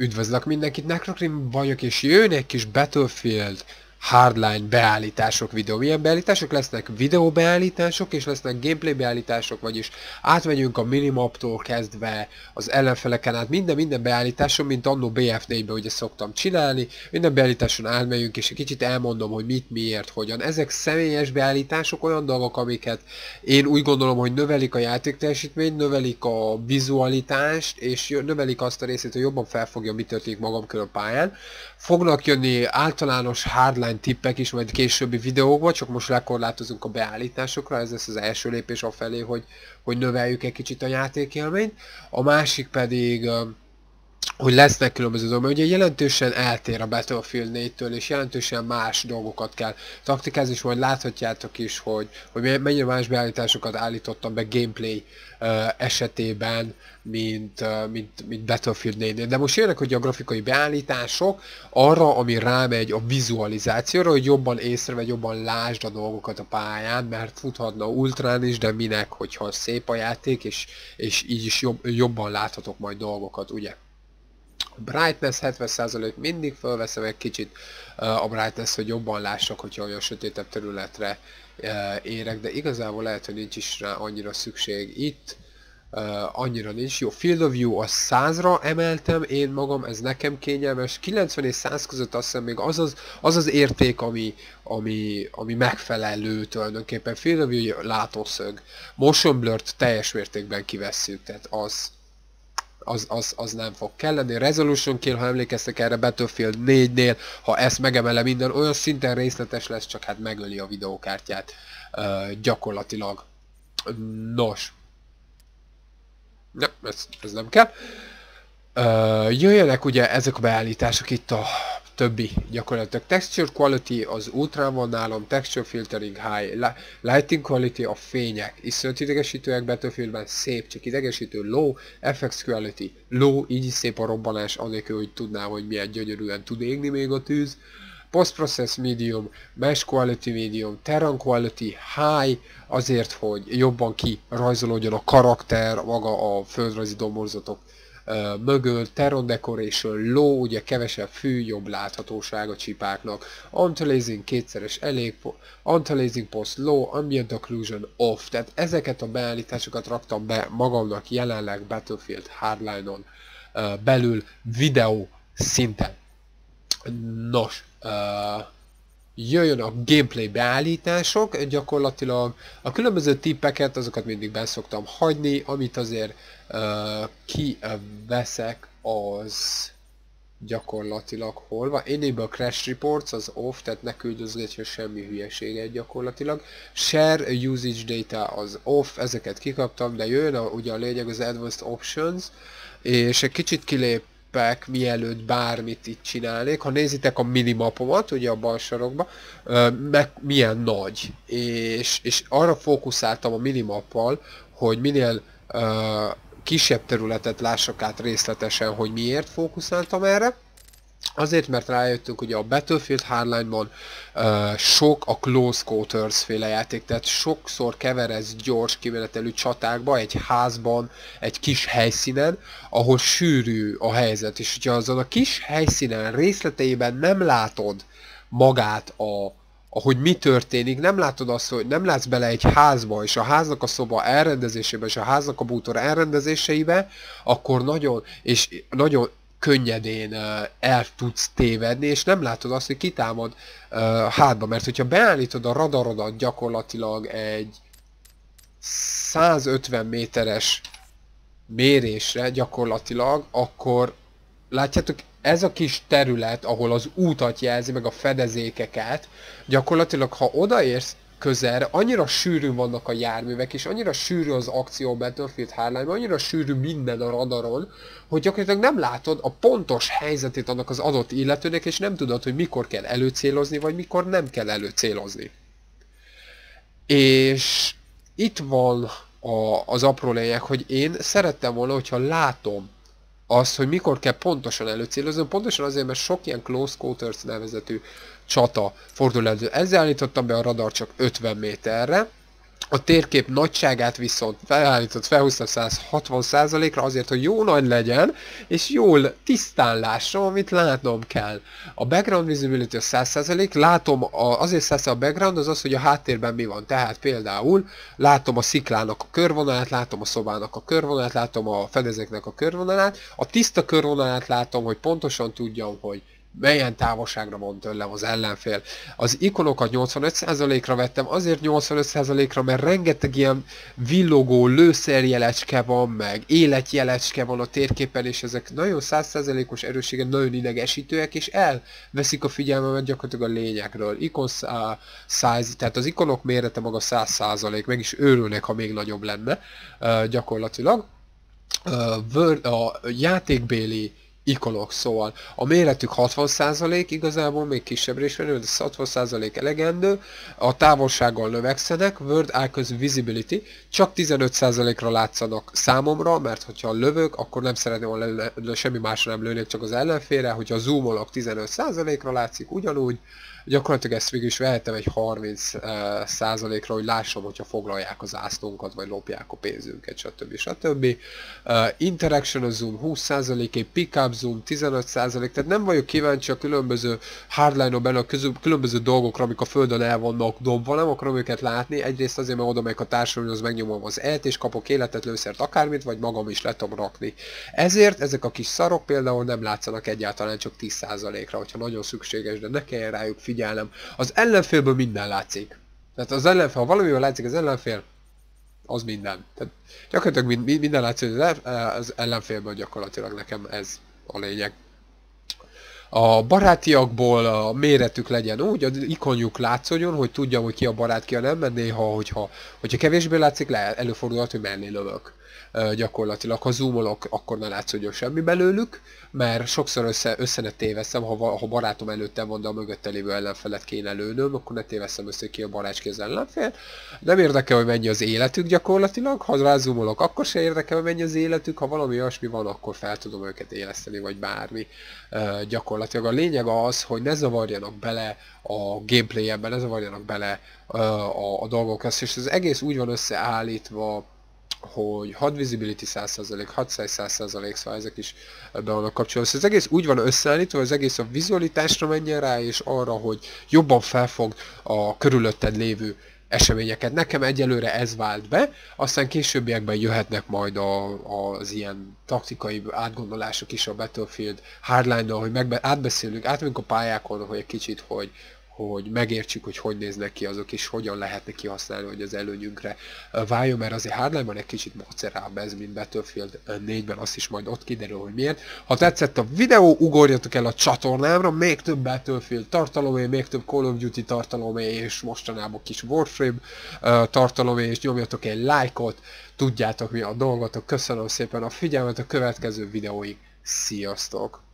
Üdvözlök mindenkit, Necrocrim vagyok, és jön egy kis Battlefield hardline beállítások videó. Milyen beállítások lesznek? Videó beállítások, és lesznek gameplay beállítások, vagyis átmegyünk a minimaptól kezdve az ellenfeleken át, minden minden beállításon, mint annó BF4-ben ugye szoktam csinálni, minden beállításon átmegyünk, és egy kicsit elmondom, hogy mit, miért, hogyan. Ezek személyes beállítások, olyan dolgok, amiket én úgy gondolom, hogy növelik a játékteljesítményt, növelik a vizualitást, és növelik azt a részét, hogy jobban felfogja, mi történik magam körül a pályán. Fognak jönni általános hardline online tippek is majd későbbi videókban, csak most lekorlátozunk a beállításokra, ez lesz az első lépés afelé, hogy, hogy növeljük egy kicsit a játékélményt. A másik pedig hogy lesznek különböző dolgok, mert ugye jelentősen eltér a Battlefield 4-től, és jelentősen más dolgokat kell taktikázni, és majd láthatjátok is, hogy, hogy mennyire más beállításokat állítottam be gameplay uh, esetében, mint, uh, mint, mint Battlefield 4-nél. De most jönnek hogy a grafikai beállítások arra, ami rámegy a vizualizációra, hogy jobban észrevegy, jobban lásd a dolgokat a pályán, mert futhatna ultrán is, de minek, hogyha szép a játék, és, és így is jobb, jobban láthatok majd dolgokat, ugye? Brightness 70% mindig felveszem egy kicsit uh, a brightness, hogy jobban lássak, hogyha olyan sötétebb területre uh, érek, de igazából lehet, hogy nincs is rá annyira szükség itt. Uh, annyira nincs. Jó, Field of View a 100-ra emeltem én magam, ez nekem kényelmes. 90 és 100 között azt hiszem még az az, az, az érték, ami, ami, ami megfelelő tulajdonképpen. Field of View látószög. Motion Blur-t teljes mértékben kivesszük, tehát az, az, az, az nem fog kelleni. Resolution kill, ha emlékeztek erre Battlefield 4-nél, ha ezt megemele minden, olyan szinten részletes lesz, csak hát megöli a videókártyát uh, gyakorlatilag. Nos. Nem, ez, ez nem kell. Uh, jöjjenek ugye ezek a beállítások itt a többi gyakorlatilag texture quality az ultra van nálam, texture filtering high, lighting quality a fények, iszonyat idegesítőek Battlefieldben, szép, csak idegesítő, low, FX quality, low, így is szép a robbanás, anélkül, hogy tudná, hogy milyen gyönyörűen tud égni még a tűz. Post-process medium, mesh quality medium, terrain quality high, azért, hogy jobban kirajzolódjon a karakter, maga a földrajzi domborzatok mögül, Terron Decoration low, ugye kevesebb fű, jobb láthatóság a csipáknak, Antilazing kétszeres elég, Antilazing Post low, Ambient Occlusion off, tehát ezeket a beállításokat raktam be magamnak jelenleg Battlefield Hardline-on belül videó szinten. Nos, uh, jöjjön a gameplay beállítások, gyakorlatilag a különböző tippeket, azokat mindig ben szoktam hagyni, amit azért uh, kiveszek az gyakorlatilag hol van. Enable Crash Reports az off, tehát ne küldözgetjön semmi hülyeséget gyakorlatilag. Share Usage Data az off, ezeket kikaptam, de jön a, ugye a lényeg az Advanced Options, és egy kicsit kilép tippek, mielőtt bármit itt csinálnék. Ha nézitek a minimapomat, ugye a bal sarokba, meg milyen nagy. És, és arra fókuszáltam a minimappal, hogy minél uh, kisebb területet lássak át részletesen, hogy miért fókuszáltam erre. Azért, mert rájöttünk, hogy a Battlefield Hardline-ban uh, sok a Close Quarters féle játék, tehát sokszor keverez gyors kimenetelű csatákba, egy házban, egy kis helyszínen, ahol sűrű a helyzet, és hogyha azon a kis helyszínen részleteiben nem látod magát a ahogy mi történik, nem látod azt, hogy nem látsz bele egy házba, és a háznak a szoba elrendezésébe, és a háznak a bútor elrendezéseibe, akkor nagyon, és nagyon könnyedén el tudsz tévedni, és nem látod azt, hogy kitámad hátba, mert hogyha beállítod a radarodat gyakorlatilag egy 150 méteres mérésre gyakorlatilag, akkor látjátok, ez a kis terület, ahol az útat jelzi, meg a fedezékeket, gyakorlatilag ha odaérsz közelre, annyira sűrű vannak a járművek, és annyira sűrű az akció Battlefield hardline annyira sűrű minden a radaron, hogy gyakorlatilag nem látod a pontos helyzetét annak az adott illetőnek, és nem tudod, hogy mikor kell előcélozni, vagy mikor nem kell előcélozni. És itt van a, az apró lényeg, hogy én szerettem volna, hogyha látom azt, hogy mikor kell pontosan előcélozni, pontosan azért, mert sok ilyen close quarters nevezetű csata fordul elő. Ezzel állítottam be a radar csak 50 méterre, a térkép nagyságát viszont felállított, felhúzta 160%-ra azért, hogy jó nagy legyen, és jól tisztán lássam, amit látnom kell. A background visibility a 100%, látom, a, azért 100 a background, az az, hogy a háttérben mi van. Tehát például látom a sziklának a körvonalát, látom a szobának a körvonalát, látom a fedezéknek a körvonalát, a tiszta körvonalát látom, hogy pontosan tudjam, hogy melyen távolságra van tőlem az ellenfél. Az ikonokat 85%-ra vettem, azért 85%-ra, mert rengeteg ilyen villogó lőszerjelecske van, meg életjelecske van a térképen, és ezek nagyon 100%-os erősségen nagyon idegesítőek, és elveszik a figyelmemet gyakorlatilag a lényekről. Icon size, tehát az ikonok mérete maga 100%, meg is őrülnek, ha még nagyobb lenne gyakorlatilag. A játékbéli ikonok, szóval a méretük 60% igazából még kisebbre is venő, de 60% elegendő, a távolsággal növekszenek, Word Icons Visibility csak 15%-ra látszanak számomra, mert hogyha lövök, akkor nem szeretném, hogy semmi másra nem lőnék, csak az ellenfélre, hogyha zoomolok 15%-ra látszik ugyanúgy, gyakorlatilag ezt végül is vehetem egy 30 uh, százalékra, hogy lássam, hogyha foglalják az ászlónkat, vagy lopják a pénzünket, stb. stb. Uh, interaction a zoom 20 százaléké, pickup zoom 15 százalék, tehát nem vagyok kíváncsi a különböző hardline-on belül a közül, különböző dolgokra, amik a földön el vannak dobva, nem akarom őket látni, egyrészt azért, mert oda megyek a társadalomhoz, megnyomom az et, és kapok életet, lőszert, akármit, vagy magam is le tudom rakni. Ezért ezek a kis szarok például nem látszanak egyáltalán csak 10%-ra, hogyha nagyon szükséges, de ne kelljen rájuk figyelnem. Az ellenfélből minden látszik. Tehát az ellenfél, ha valamiből látszik az ellenfél, az minden. Tehát gyakorlatilag minden látszik az ellenfélből gyakorlatilag nekem ez a lényeg. A barátiakból a méretük legyen úgy, az ikonjuk látszódjon, hogy tudjam, hogy ki a barát, ki a nem, mert néha, hogyha, hogyha kevésbé látszik, le, előfordulhat, hogy mellé lövök gyakorlatilag. Ha zoomolok, akkor ne látszódjon semmi belőlük, mert sokszor össze, össze ne téveszem, ha, ha barátom előttem van, de a mögötte lévő ellenfelet kéne lőnöm, akkor ne téveszem össze, ki a barátski az ellenfél. Nem érdekel, hogy mennyi az életük gyakorlatilag, ha rázumolok, akkor se érdekel, hogy mennyi az életük, ha valami olyasmi van, akkor fel tudom őket éleszteni, vagy bármi gyakorlatilag. A lényeg az, hogy ne zavarjanak bele a gameplay-ebben, ne zavarjanak bele a, a dolgokhoz, és ez egész úgy van összeállítva, hogy hard visibility 100%, hard size 100%, szóval ezek is be vannak kapcsolva. Szóval az egész úgy van összeállítva, az egész a vizualitásra menjen rá, és arra, hogy jobban felfog a körülötted lévő eseményeket. Nekem egyelőre ez vált be, aztán későbbiekben jöhetnek majd a, az ilyen taktikai átgondolások is a Battlefield hardline-nal, hogy megbe, átbeszélünk, átmegyünk a pályákon, hogy egy kicsit, hogy, hogy megértsük, hogy hogy néznek ki azok, és hogyan lehetne kihasználni, hogy az előnyünkre váljon, mert azért Hardline-ban egy kicsit macerább ez, mint Battlefield 4-ben, azt is majd ott kiderül, hogy miért. Ha tetszett a videó, ugorjatok el a csatornámra, még több Battlefield tartalomé, még több Call of Duty tartalomé, és mostanában kis Warframe tartalomé, és nyomjatok egy lájkot, tudjátok mi a dolgotok. Köszönöm szépen a figyelmet a következő videóig. Sziasztok!